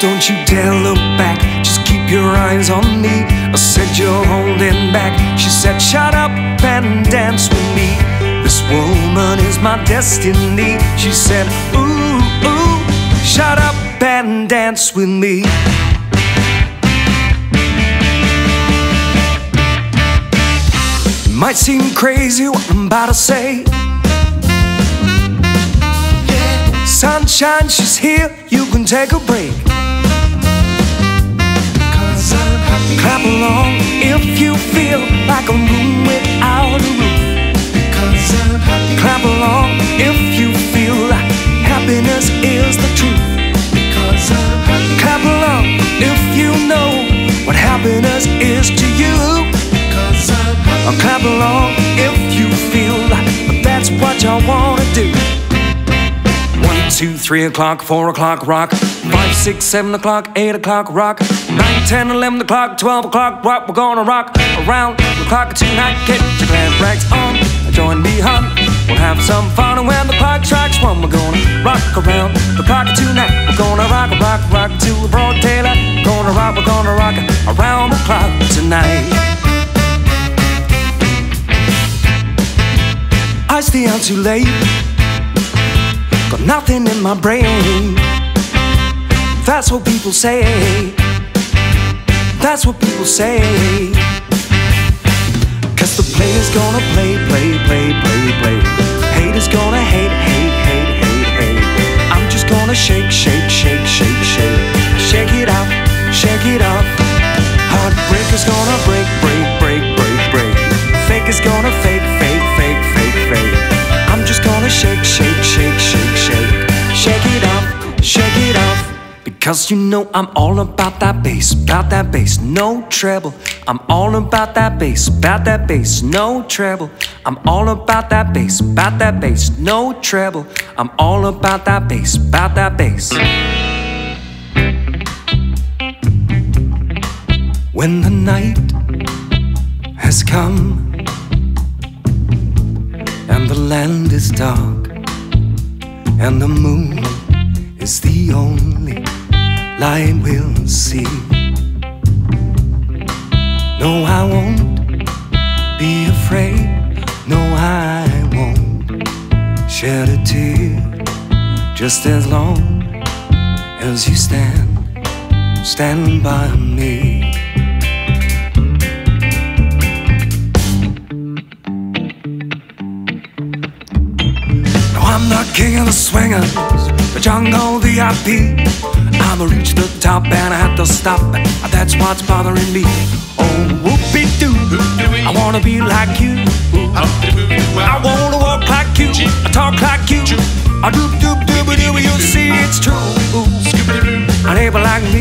don't you dare look back. Just keep your eyes on me. I said you're holding back. She said, Shut up and dance with me. This woman is my destiny. She said, Ooh, ooh, shut up and dance with me. Might seem crazy what I'm about to say. Sunshine, she's here, you can take a break. Like a room without a roof. Because I'm happy. Clap along if you feel like happiness is the truth. Because I'm happy. Clap along if you know what happiness is to you. Or clap along two, three o'clock, four o'clock, rock. Five, six, seven o'clock, eight o'clock, rock. Nine, ten, eleven o'clock, twelve o'clock, rock. We're gonna rock around the clock tonight. Get your glad rags on, join me, hon. We'll have some fun, and when the clock strikes one, we're gonna rock around the clock tonight. We're gonna rock, rock, rock to a broad daylight. Gonna rock, we're gonna rock around the clock tonight. I stay out too late. Got nothing in my brain. That's what people say. That's what people say. Cause the player's gonna play, play, play, play, play. Haters gonna hate, hate, hate, hate, hate. I'm just gonna shake, shake, shake, shake, shake. Shake it out, shake it out. Heartbreaker's gonna break, break, Because you know I'm all about that bass, about that bass, no treble. I'm all about that bass, about that bass, no treble. I'm all about that bass, about that bass, no treble. I'm all about that bass, about that bass. When the night has come and the land is dark and the moon is the only light we'll see. No, I won't be afraid. No, I won't shed a tear just as long as you stand, stand by me. No, I'm not king of the swingers, the jungle VIP. I'ma reach the top and I have to stop. That's what's bothering me. Oh, whoopie doo. I wanna be like you. I wanna walk like you. I talk like you. I doop doop doop doo. You see it's true. A neighbor like me